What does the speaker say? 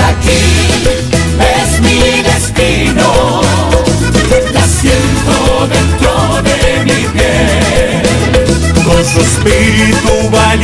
aquí es mi destino. La siento dentro de mi piel. Con su espíritu va